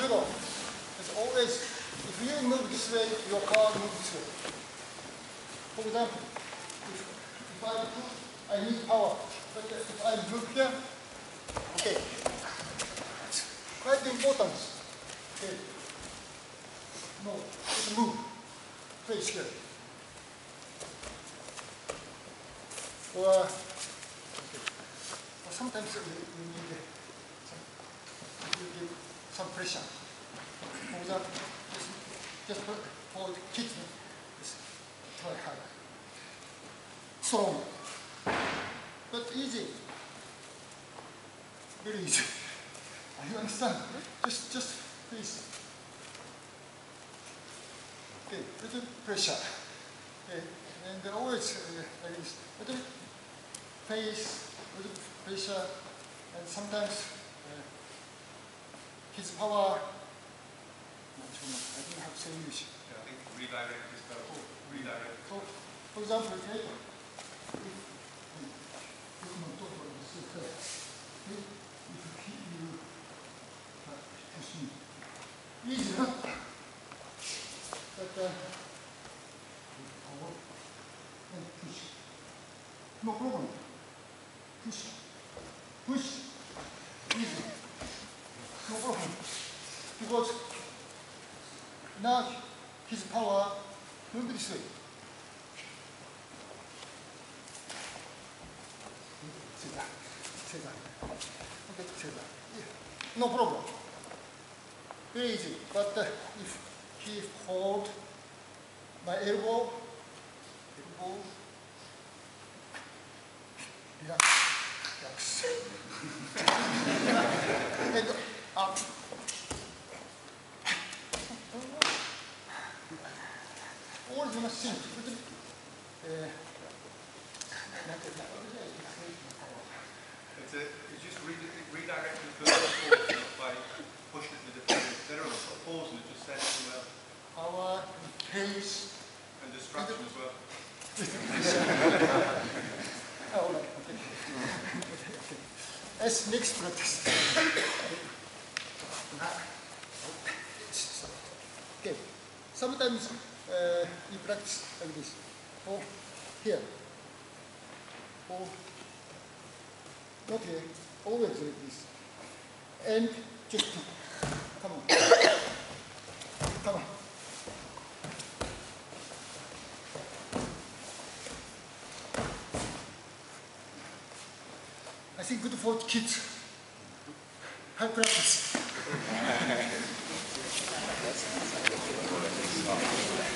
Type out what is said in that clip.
It's always, if you move this way, your car moves this way. For example, if, if I put, I need power, but if I move here, okay, it's quite important. Okay, no, move, face here. Or, okay. or sometimes we, need some pressure. For example, just, just hold kids, just try hard. Strong, but easy. Very easy. You understand? Just, just please. Okay, little pressure. Okay, and always uh, like this. Little face, little pressure, and sometimes his power. Not too much. I don't have to say English. Yeah, I think redirect is better. Oh. Redirect. So, for example, okay, if, if you talk about this, okay, if you keep you uh, push me, easy, huh? But uh, power and push, no problem. Push, push, Because now his power move this way. No problem. Very easy. But uh, if he hold my elbow, elbow, relax, relax, and up. All you must think. Uh, It's, a, it's just re- redirecting the force by pushing it in a different way. There are a pause and it just sends somewhere else. power, pace. And distraction as well. Oh, all right. Okay. okay. As next practice. okay. Sometimes uh, you practice like this. Or here. Or not here. Always like this. And just come on. come on. I think good for kids. Have practice.